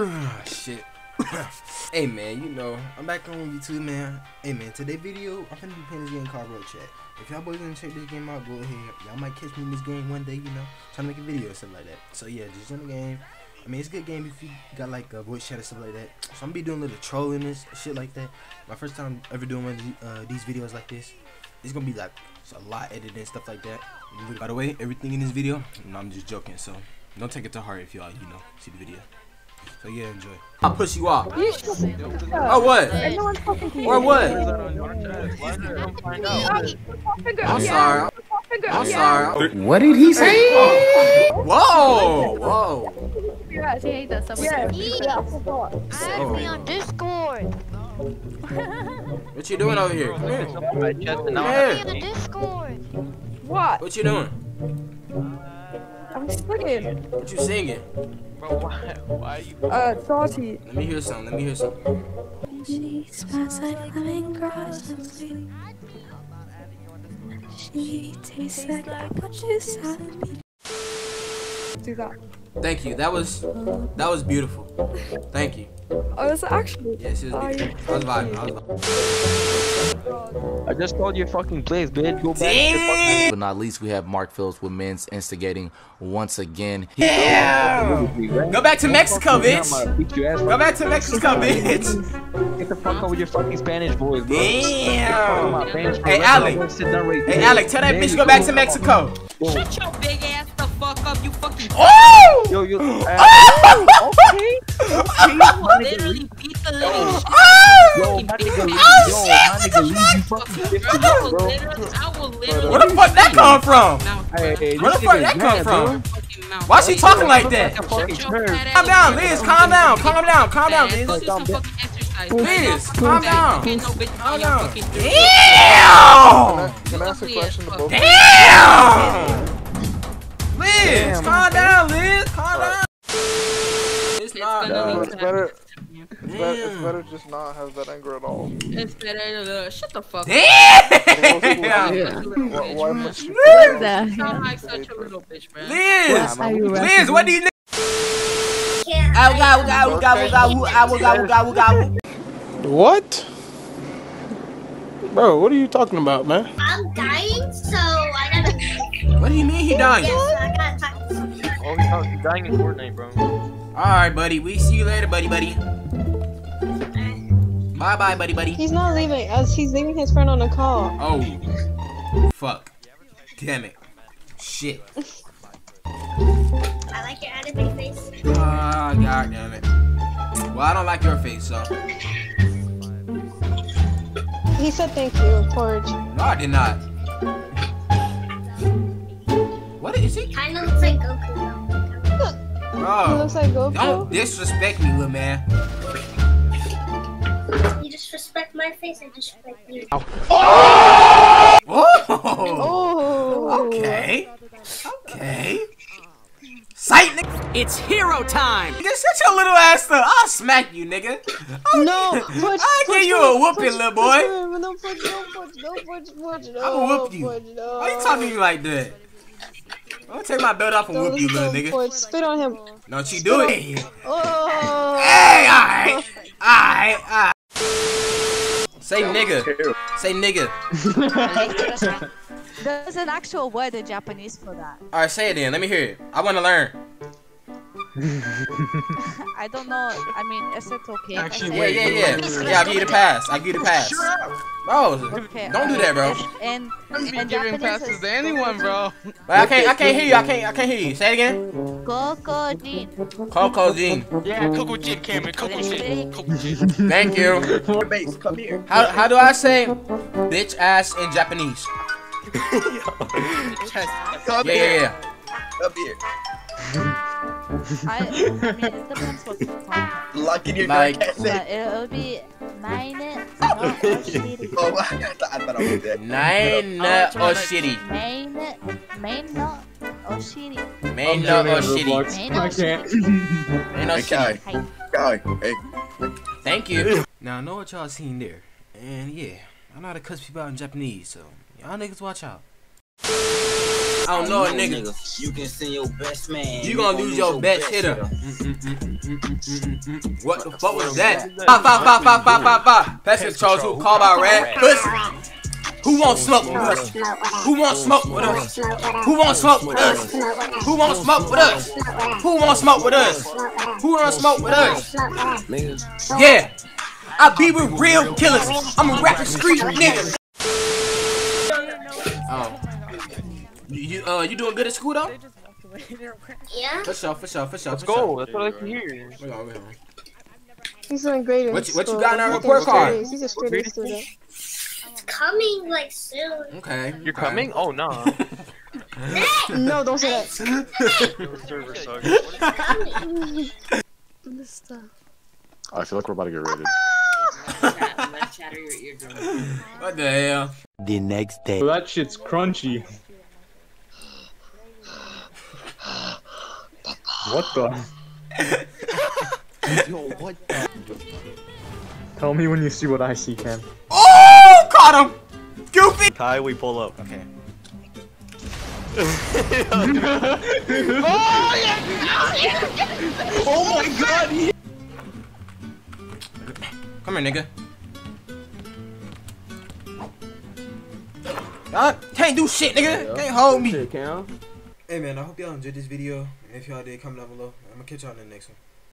Shit. hey man, you know, I'm back on YouTube, man. Hey man, today video, I'm gonna be playing this game called Ro-Chat. If y'all boys gonna check this game out, go ahead. Y'all might catch me in this game one day, you know, trying to make a video or something like that. So yeah, just join the game. I mean, it's a good game if you got like a voice chat or stuff like that. So I'm gonna be doing a little trolling and shit like that. My first time ever doing one of uh, these videos like this. It's gonna be like a lot edited and stuff like that. By the way, everything in this video, no, I'm just joking. So don't take it to heart if y'all, you know, see the video. So yeah, enjoy. I'll push you off. You should Oh what? And no one's talking to you. Or what? I'm sorry. I'm sorry. What did he say? Whoa! Whoa! Yes, He hates us so much. yes, Yes. yeah, I forgot. Add me on Discord. What you doing over here? Come here. Come Add me on here. Discord. What? What you doing? I'm singing. What you singing? Bro, why, why are you? Uh, Dotty. Let me hear something. Let me hear something. She smells like lemongrass and sweet. She tastes like what you said. Do that. Thank you. That was that was beautiful. Thank you. Oh, is it actually? Yes, it was I- beautiful. I was vibing. I was vibing. I just told you fucking place, bitch. Go back. Damn! But not least, we have Mark Phillips with men's instigating once again. Damn! Go back to Mexico, bitch. Go Go back to Mexico, bitch. Get the fuck out with your fucking Spanish boys, bro. Damn! Spanish boys. Hey, Let's Alec. go sit down right Hey, there. Alec, tell that There bitch to go back to Mexico. Shut your big ass Oh! Yo, yo. Uh, Oh! okay. Okay. My I nigga, literally beat the living shit. Oh! Yo, my nigga. Oh, Yo, shit. my nigga, leave you fucking Bro, 50 bro. literally, I will literally. Where the fuck that come from? Mouth, Hey, hey, Where the fuck nigga that is come from? bro. Fucking mouth. Why she talking like that? Like a fucking Shut your turd. fat Calm down, up. Liz. Calm down. Calm down. Calm down, Man, Liz. Go do some fucking exercise. Liz, Fuck calm that. down. Ain't no bitch Calm down. fucking Damn! Liz! Damn. Calm down, Liz! Calm down! It's not. No, it's better. It's better, it's better just not have that anger at all. It's better to uh, shut the fuck up. Damn! yeah. Why, why must you Liz! You sound like such a little bitch, man. Liz! Liz, what do you what? Bro, what are you talking about, man? I'm dying. What do you mean he dying? Yes, I gotta talk to someone. Oh, he's- he's dying in Fortnite, bro. Alright, buddy. We see you later, buddy, buddy. Bye bye, buddy, buddy. He's not leaving us. He's leaving his friend on a call. Oh. Fuck. Damn it. Shit. I like your anime face. Ah, god damn it. Well, I don't like your face, so. He said thank you, Porridge. No, I did not. Though. He looks like Goku. Don't disrespect me, little man. You disrespect my face, I disrespect you. Oh. oh! Oh. Okay. Okay. Sight, nigga. It's hero time. Nigga, shut your little ass up. I'll smack you, nigga. I'll No, give- Porridge, I'll give Porridge, you a Porridge, whooping, Porridge, little boy. Porridge, No, Porridge, no, Porridge, no, Porridge, Porridge, no. I'ma whoop you. Porridge, no. Why you talking to me like that? I'm gonna take my belt off and Don't whoop you, little him, nigga. Porridge. Spit on him. Don't you do it. Oh. Hey, alright. Alright, alright. Say nigga. Say nigga. There's an actual word in Japanese for that. Alright, say it then. Let me hear it. I wanna learn. I don't know. I mean, is it okay? if I Actually, say Yeah, yeah, yeah. Yeah, I'll give you the pass. I'll give you the pass. Bro, Okay, don't do that, bro. alright. And, Don't and, be and giving Japanese passes to anyone, bro. But I can't I can't hear you. I can't I can't hear you. Say it again. Gokojin. Coco Jean. Yeah, Coco Jin, Cameron, Coco Jin, Coco Jin. Thank you. Base, come here. How how do I say bitch ass in Japanese? Come Yeah, here. yeah, yeah. Come here. I, I mean, it depends what you call Lock in your Like- Yeah, it, it'll be mine, no oshiri oh, antara Naina Oshiri. Naina, Naina Oshiri. Naina Oshiri. Naina Oshiri. Naina Oshiri. Hey, Thank you. Now, I know what y'all seen there. And yeah, I know how to cuss people out in Japanese, so y'all niggas watch out don't know a nigga. You can send your best man. You gonna lose your best hitter. Mm-mm-mm-mm-mm-mm-mm. What the fuck was that? Five, five, five, five, five, five, five. Pass control to call by red. Pussy. Who wants smoke with us? Who wants smoke with us? Who wants smoke with us? Who wants smoke with us? Who wants smoke with us? Who wants smoke with us? Yeah. I be with real killers. I'm a rapping street nigga. You, you uh you doing good at school though? Yeah. For sure, for sure, for sure. Let's for sure. go. That's what I like to hear. Wait on, wait on. He's doing great in What you- what you got in our He's report straight card? He's a straight A student. It's coming like soon. Okay. You're okay. coming? Oh no. No, don't say that. Server sucks. I feel like we're about to get raided. What the hell? The next day. that shit's crunchy. What the? what? Tell me when you see what I see, Cam. Oh, caught him. Goofy. Kai, we pull up. Okay. Oh, oh my god! Come here, nigga. Y'all can't do shit, nigga. Can't hold me. Hey man, I hope y'all enjoyed this video. And if y'all did, comment down below. I'm gonna catch y'all in the next one.